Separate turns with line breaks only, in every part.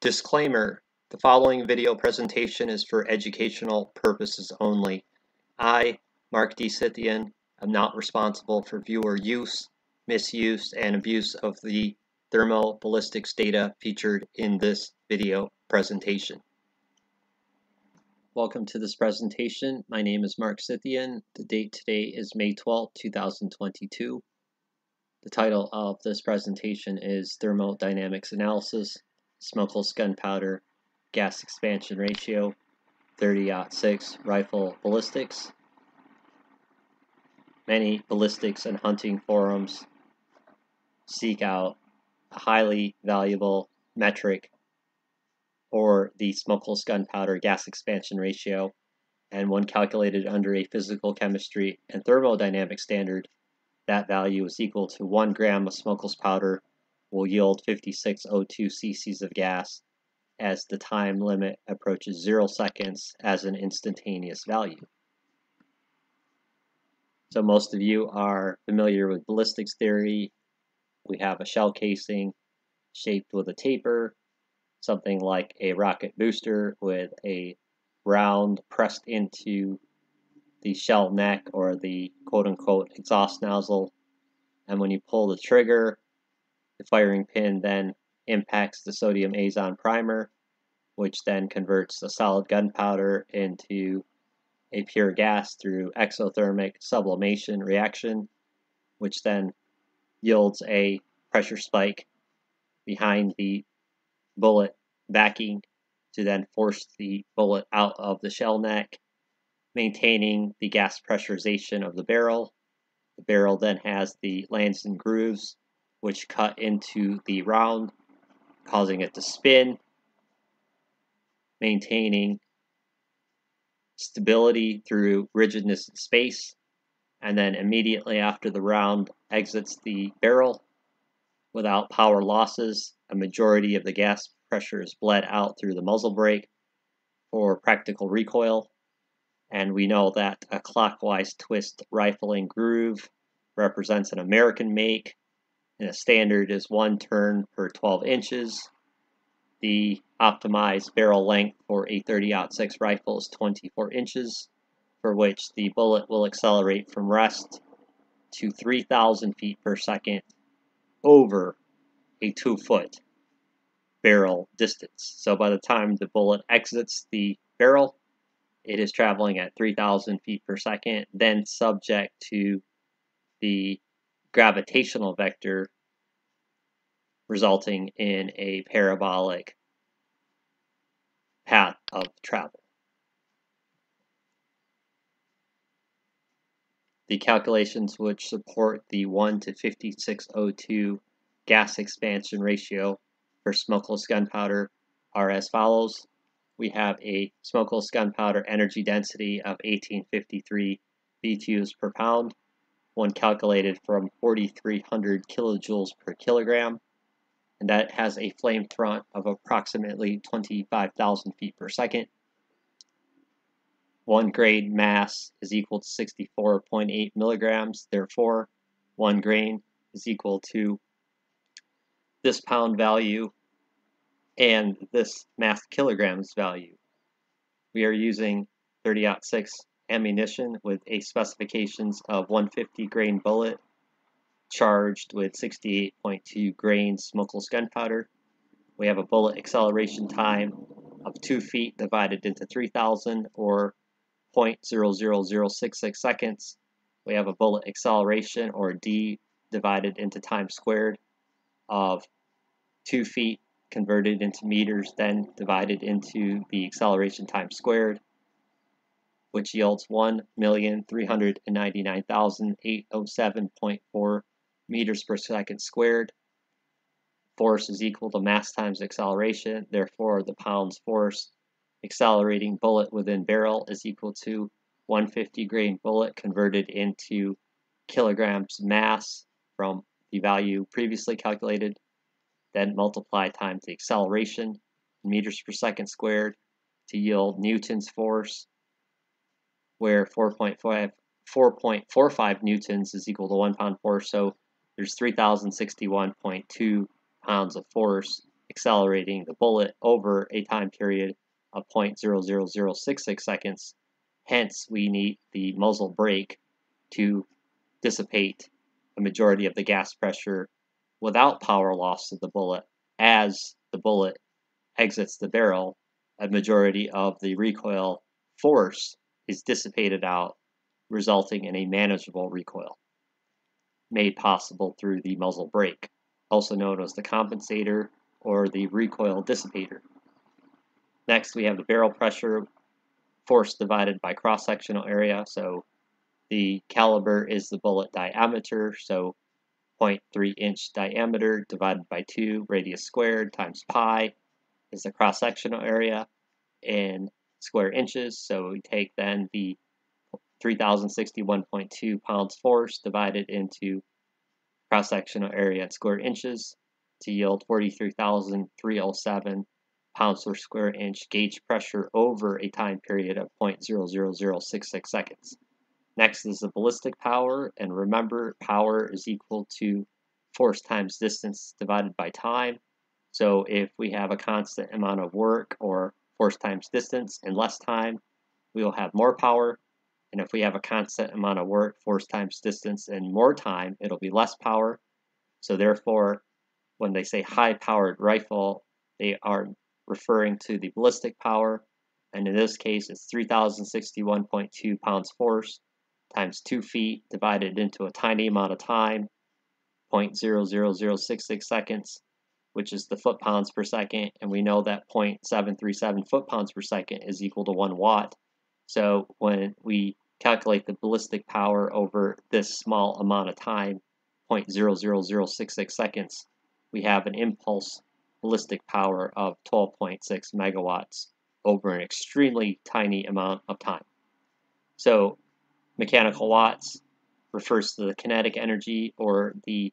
Disclaimer The following video presentation is for educational purposes only. I, Mark D. Scythian, am not responsible for viewer use, misuse, and abuse of the thermal ballistics data featured in this video presentation. Welcome to this presentation. My name is Mark Scythian. The date today is May 12, 2022. The title of this presentation is Thermodynamics Analysis smokeless gunpowder gas expansion ratio 30-06 rifle ballistics. Many ballistics and hunting forums seek out a highly valuable metric or the smokeless gunpowder gas expansion ratio and when calculated under a physical chemistry and thermodynamic standard that value is equal to 1 gram of smokeless powder will yield 5602 cc's of gas as the time limit approaches 0 seconds as an instantaneous value. So most of you are familiar with ballistics theory. We have a shell casing shaped with a taper, something like a rocket booster with a round pressed into the shell neck or the quote-unquote exhaust nozzle. And when you pull the trigger, the firing pin then impacts the sodium azide primer, which then converts the solid gunpowder into a pure gas through exothermic sublimation reaction, which then yields a pressure spike behind the bullet backing to then force the bullet out of the shell neck, maintaining the gas pressurization of the barrel. The barrel then has the lands and grooves which cut into the round, causing it to spin, maintaining stability through rigidness in space, and then immediately after the round exits the barrel without power losses, a majority of the gas pressure is bled out through the muzzle brake for practical recoil. And we know that a clockwise twist rifling groove represents an American make and a standard is one turn per 12 inches. The optimized barrel length for a 30-06 rifle is 24 inches, for which the bullet will accelerate from rest to 3,000 feet per second over a two-foot barrel distance. So by the time the bullet exits the barrel, it is traveling at 3,000 feet per second, then subject to the gravitational vector resulting in a parabolic path of travel. The calculations which support the 1 to 5602 gas expansion ratio for smokeless gunpowder are as follows. We have a smokeless gunpowder energy density of 1853 BTUs per pound when calculated from 4,300 kilojoules per kilogram, and that has a flame front of approximately 25,000 feet per second. One grain mass is equal to 64.8 milligrams, therefore, one grain is equal to this pound value and this mass kilograms value. We are using 30-06 ammunition with a specifications of 150 grain bullet charged with 68.2 grain smokeless gunpowder. We have a bullet acceleration time of 2 feet divided into 3,000 or 0.00066 seconds. We have a bullet acceleration or D divided into time squared of 2 feet converted into meters then divided into the acceleration time squared which yields 1,399,807.4 meters per second squared. Force is equal to mass times acceleration, therefore the pounds force accelerating bullet within barrel is equal to 150 grain bullet converted into kilograms mass from the value previously calculated, then multiply times the acceleration meters per second squared to yield newton's force where 4.5 4.45 newtons is equal to 1 pound force, so there's 3,061.2 pounds of force accelerating the bullet over a time period of 0.00066 seconds. Hence, we need the muzzle brake to dissipate a majority of the gas pressure without power loss to the bullet as the bullet exits the barrel, a majority of the recoil force is dissipated out, resulting in a manageable recoil, made possible through the muzzle brake, also known as the compensator or the recoil dissipator. Next, we have the barrel pressure force divided by cross-sectional area. So the caliber is the bullet diameter, so 0.3 inch diameter divided by 2 radius squared times pi is the cross-sectional area in square inches. So we take then the 3061.2 pounds force divided into cross-sectional area in square inches to yield 43,307 pounds per square inch gauge pressure over a time period of 0.00066 seconds. Next is the ballistic power, and remember power is equal to force times distance divided by time. So if we have a constant amount of work or force times distance in less time, we will have more power. And if we have a constant amount of work, force times distance in more time, it'll be less power. So therefore, when they say high-powered rifle, they are referring to the ballistic power. And in this case, it's 3,061.2 pounds force times 2 feet divided into a tiny amount of time, 0.00066 seconds, which is the foot-pounds per second, and we know that 0.737 foot-pounds per second is equal to 1 watt. So when we calculate the ballistic power over this small amount of time, 0.00066 seconds, we have an impulse ballistic power of 12.6 megawatts over an extremely tiny amount of time. So Mechanical watts refers to the kinetic energy or the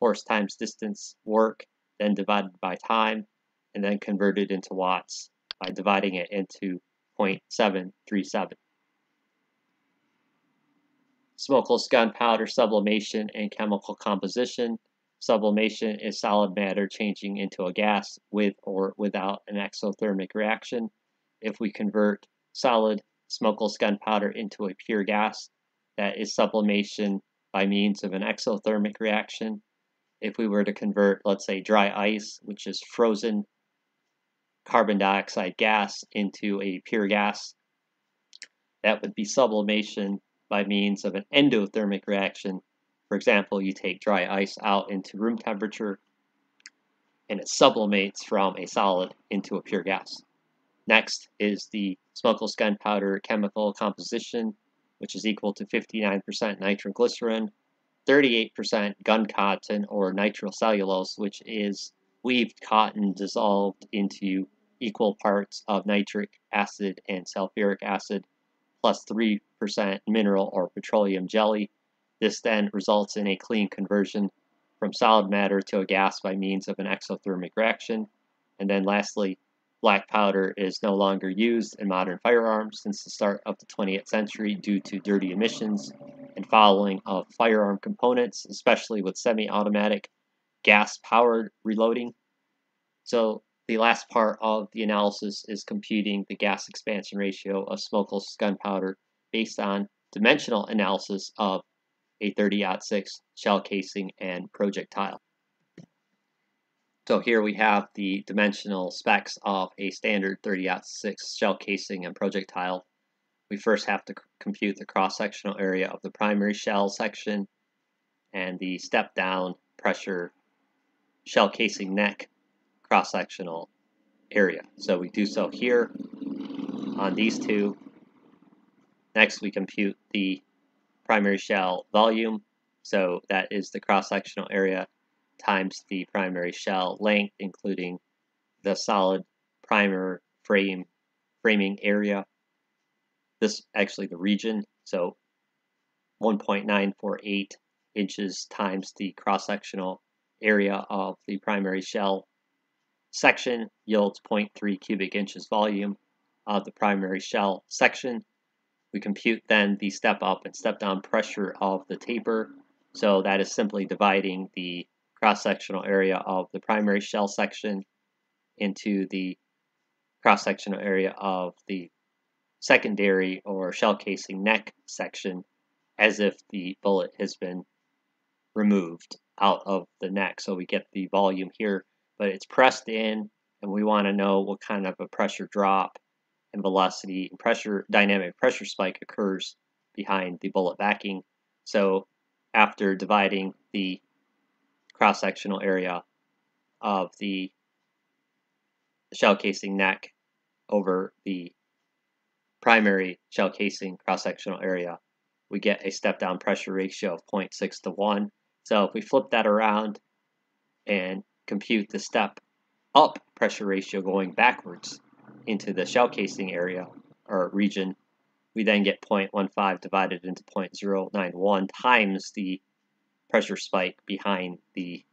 force times distance work, then divided by time, and then converted into watts by dividing it into 0.737. Smokeless gunpowder sublimation and chemical composition. Sublimation is solid matter changing into a gas with or without an exothermic reaction. If we convert solid smokeless gunpowder into a pure gas that is sublimation by means of an exothermic reaction. If we were to convert, let's say, dry ice, which is frozen carbon dioxide gas, into a pure gas, that would be sublimation by means of an endothermic reaction. For example, you take dry ice out into room temperature and it sublimates from a solid into a pure gas. Next is the smokeless gunpowder chemical composition, which is equal to 59% nitroglycerin, 38% gun cotton or nitrocellulose, which is weaved cotton dissolved into equal parts of nitric acid and sulfuric acid, plus 3% mineral or petroleum jelly. This then results in a clean conversion from solid matter to a gas by means of an exothermic reaction. And then lastly, Black powder is no longer used in modern firearms since the start of the 20th century due to dirty emissions and fouling of firearm components, especially with semi-automatic gas-powered reloading. So the last part of the analysis is computing the gas expansion ratio of smokeless gunpowder based on dimensional analysis of a 30-06 shell casing and projectile. So here we have the dimensional specs of a standard 30-06 shell casing and projectile. We first have to compute the cross-sectional area of the primary shell section and the step-down pressure shell casing neck cross-sectional area. So we do so here on these two. Next we compute the primary shell volume. So that is the cross-sectional area times the primary shell length, including the solid primer frame framing area. This actually the region, so 1.948 inches times the cross-sectional area of the primary shell section yields 0.3 cubic inches volume of the primary shell section. We compute then the step up and step down pressure of the taper. So that is simply dividing the cross-sectional area of the primary shell section into the cross-sectional area of the secondary or shell casing neck section as if the bullet has been removed out of the neck. So we get the volume here, but it's pressed in and we want to know what kind of a pressure drop and velocity and pressure dynamic pressure spike occurs behind the bullet backing. So after dividing the cross-sectional area of the shell casing neck over the primary shell casing cross-sectional area, we get a step-down pressure ratio of 0.6 to 1. So if we flip that around and compute the step up pressure ratio going backwards into the shell casing area or region, we then get 0.15 divided into 0.091 times the pressure spike behind the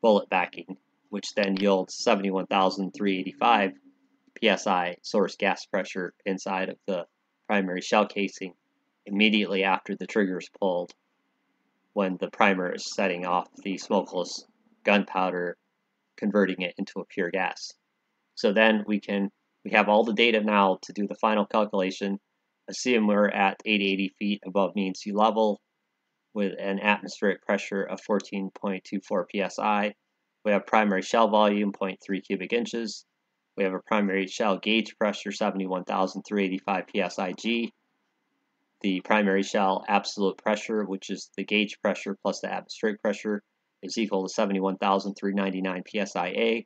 bullet backing, which then yields 71,385 psi source gas pressure inside of the primary shell casing immediately after the trigger is pulled when the primer is setting off the smokeless gunpowder, converting it into a pure gas. So then we can we have all the data now to do the final calculation. Assume we're at 880 feet above mean sea level with an atmospheric pressure of 14.24 psi. We have primary shell volume 0.3 cubic inches. We have a primary shell gauge pressure 71,385 psig. The primary shell absolute pressure, which is the gauge pressure plus the atmospheric pressure, is equal to 71,399 psia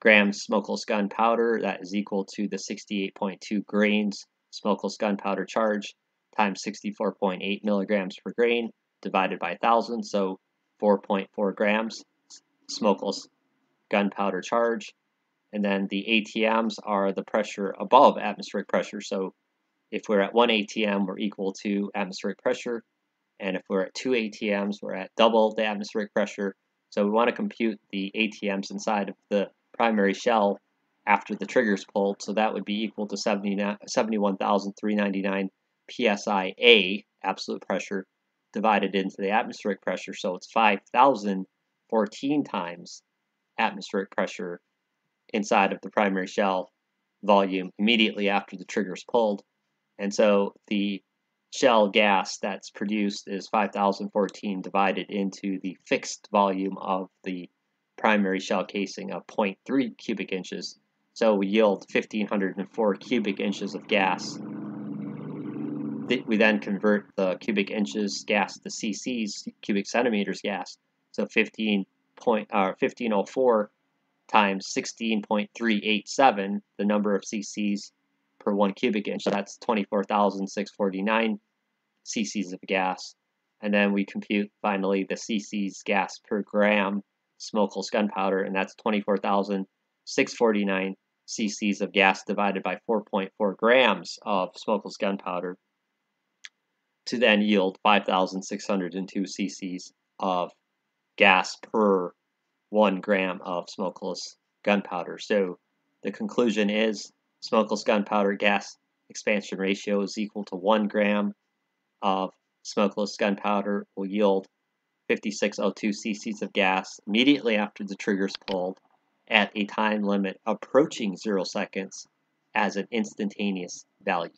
grams smokeless gunpowder, that is equal to the 68.2 grains smokeless gunpowder charge times 64.8 milligrams per grain divided by 1,000, so 4.4 grams smokeless gunpowder charge. And then the ATMs are the pressure above atmospheric pressure. So if we're at 1 ATM, we're equal to atmospheric pressure. And if we're at 2 ATMs, we're at double the atmospheric pressure. So we want to compute the ATMs inside of the primary shell after the trigger is pulled. So that would be equal to 71,399 psi A, absolute pressure divided into the atmospheric pressure. So it's 5,014 times atmospheric pressure inside of the primary shell volume immediately after the trigger is pulled. And so the shell gas that's produced is 5,014 divided into the fixed volume of the primary shell casing of 0.3 cubic inches. So we yield 1,504 cubic inches of gas. We then convert the cubic inches gas to cc's, cubic centimeters gas. So 15 point, uh, 1504 times 16.387, the number of cc's per one cubic inch. So that's 24,649 cc's of gas. And then we compute finally the cc's gas per gram smokeless gunpowder, and that's 24,649 cc's of gas divided by 4.4 grams of smokeless gunpowder to then yield 5,602 cc's of gas per one gram of smokeless gunpowder. So the conclusion is smokeless gunpowder gas expansion ratio is equal to one gram of smokeless gunpowder will yield 5602 cc's of gas immediately after the trigger is pulled at a time limit approaching zero seconds as an instantaneous value.